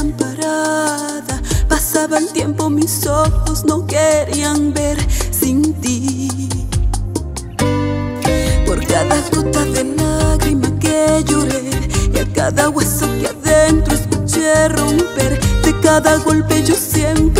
desamparada. Pasaba el tiempo, mis ojos no querían ver sin ti. Por cada gota de lágrima que lloré y a cada hueso que adentro escuché romper, de cada golpe yo siempre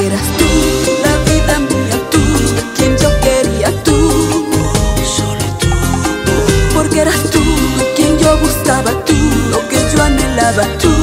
eras tú la vida mía, tú quien yo quería, tú. Solo tú. Porque eras tú quien yo buscaba, tú lo que yo anhelaba, tú.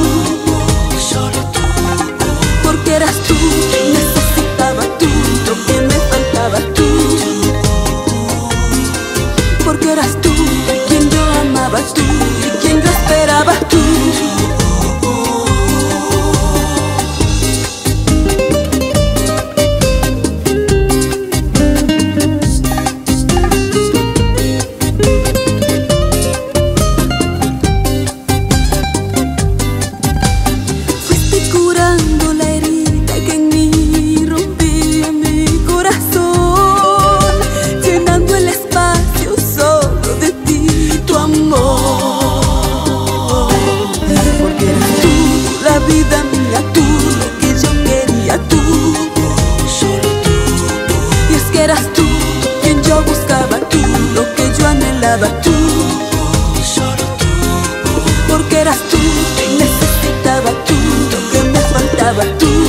salah tuh